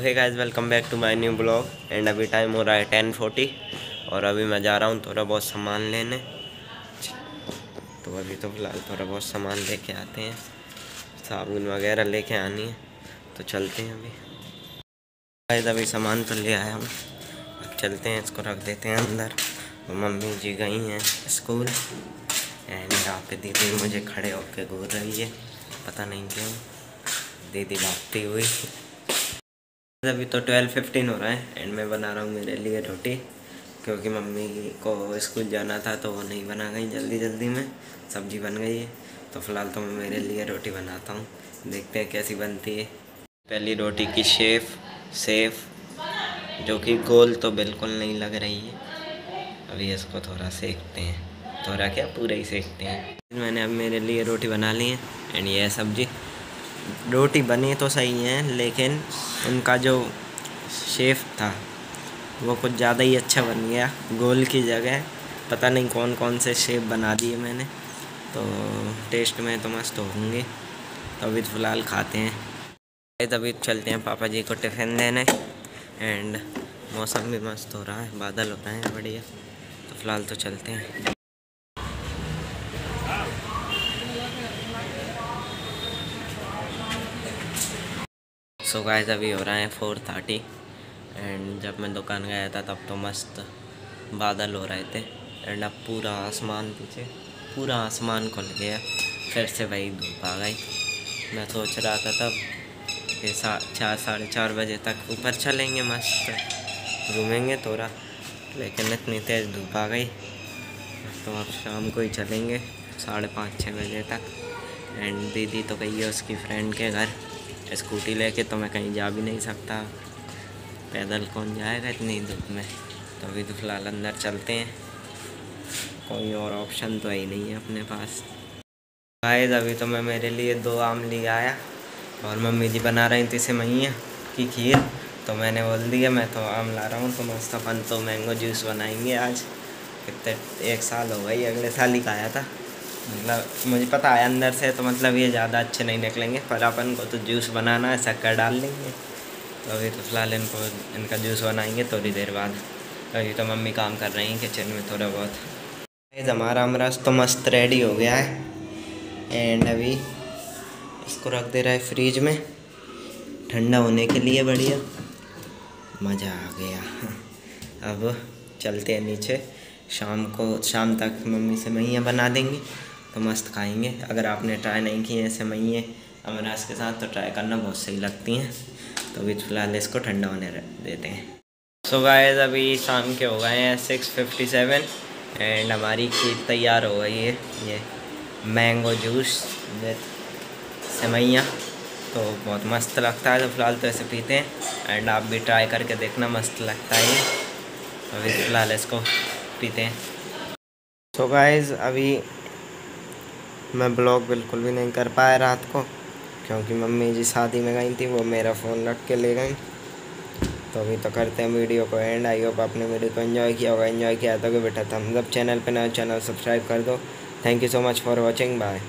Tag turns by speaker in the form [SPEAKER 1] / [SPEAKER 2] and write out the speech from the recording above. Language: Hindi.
[SPEAKER 1] Hey guys welcome back to my new blog and अभी टाइम हो रहा है टेन फोर्टी और अभी मैं जा रहा हूँ थोड़ा बहुत सामान लेने। तो अभी तो फ़िलहाल थोड़ा बहुत सामान लेके आते हैं। साबुन वगैरह लेके आनी है। तो चलते हैं अभी। गाइस अभी सामान तो ले आया हूँ। अब चलते हैं, इसको रख देते हैं अंदर। तो मम्मी जी गई हैं स्कूल। एंड यहाँ पे दीदी मुझे खड़े होकर घूर रही है। पता नहीं क्यों। दीदी भागती हुई। अभी तो ट्वेल्व फिफ्टीन हो रहा है एंड मैं बना रहा हूँ मेरे लिए रोटी, क्योंकि मम्मी को स्कूल जाना था तो वो नहीं बना गई जल्दी जल्दी में, सब्ज़ी बन गई है तो फ़िलहाल तो मैं मेरे लिए रोटी बनाता हूँ। देखते हैं कैसी बनती है। पहली रोटी की शेफ, सेफ़, जो कि गोल तो बिल्कुल नहीं लग रही है। अभी इसको थोड़ा सेकते हैं। थोड़ा क्या? पूरा ही सेकते हैं। मैंने अब मेरे लिए रोटी बना ली है एंड ये सब्ज़ी। रोटी बनी तो सही है, लेकिन उनका जो शेफ था, वो कुछ ज़्यादा ही अच्छा बन गया। गोल की जगह पता नहीं कौन कौन से शेप बना दिए मैंने तो टेस्ट में तो मस्त होंगे। तो अभी तो फ़िलहाल खाते हैं। तभी चलते हैं पापा जी को टिफ़िन देने, एंड मौसम भी मस्त हो रहा है, बादल हो रहे हैं, बढ़िया। तो फ़िलहाल तो चलते हैं। सो गाइस अभी हो रहा है फोर थर्टी एंड जब मैं दुकान गया था, तब तो मस्त बादल हो रहे थे एंड अब पूरा आसमान पीछे, पूरा आसमान खुल गया। फिर से वही धूप आ गई। मैं सोच रहा था तब कि सा, चार, साढ़े चार बजे तक ऊपर चलेंगे मस्त, घूमेंगे थोड़ा, लेकिन इतनी तेज़ धूप आ गई। तो अब शाम को ही चलेंगे, साढ़े पाँच छः बजे तक। एंड दीदी तो गई है उसकी फ्रेंड के घर। स्कूटी लेके तो मैं कहीं जा भी नहीं सकता। पैदल कौन जाएगा इतनी धूप में? तो अभी तो फ़िलहाल अंदर चलते हैं। कोई और ऑप्शन तो ही नहीं है अपने पास। भाई अभी तो मैं मेरे लिए दो आम ले आया और मम्मी जी बना रही थी सिमैया की खीर। तो मैंने बोल दिया, मैं तो आम ला रहा हूँ तो मस्त अपन तो मैंगो जूस बनाएँगे आज। कितने, एक साल हो गई, अगले साल ही खाया था। मतलब मुझे पता है अंदर से तो मतलब ये ज़्यादा अच्छे नहीं निकलेंगे, पर अपन को तो जूस बनाना है, शक्कर डाल लेंगे। तो अभी तो फ़िलहाल इनको, इनका जूस बनाएँगे थोड़ी देर बाद। अभी तो मम्मी काम कर रही हैं किचन में थोड़ा बहुत। हमारा अमरस तो मस्त रेडी हो गया है। एंड अभी इसको रख दे रहा है फ्रिज में। ठंडा होने के लिए बढ़िया। मज़ा आ गया। अब चलते हैं नीचे। शाम को, शाम तक मम्मी से मैया बना देंगी। तो मस्त खाएँगे। अगर आपने ट्राई नहीं किए, ऐसे मई अमराज के साथ तो ट्राई करना, बहुत सही लगती हैं। तो अभी फ़िलहाल इसको ठंडा होने देते हैं। सो so गाइस अभी शाम के हो गए हैं सिक्स फिफ्टी सेवन एंड हमारी खीर तैयार हो गई है। ये मैंगो जूस विथ सेमैया। तो बहुत मस्त लगता है तो फ़िलहाल तो ऐसे पीते हैं। एंड आप भी ट्राई करके देखना, मस्त लगता है अभी फ़िलहाल इसको पीते हैं। तो गाइस अभी मैं ब्लॉग बिल्कुल भी नहीं कर पाया रात को, क्योंकि मम्मी जी शादी में गई थी, वो मेरा फ़ोन रख के ले गई। तो अभी तो करते हैं वीडियो को एंड आई होप आपने वीडियो को एंजॉय किया होगा। एंजॉय किया तो बेटा थम्स अप चैनल पे नया चैनल सब्सक्राइब कर दो। Thank you so much for watching bye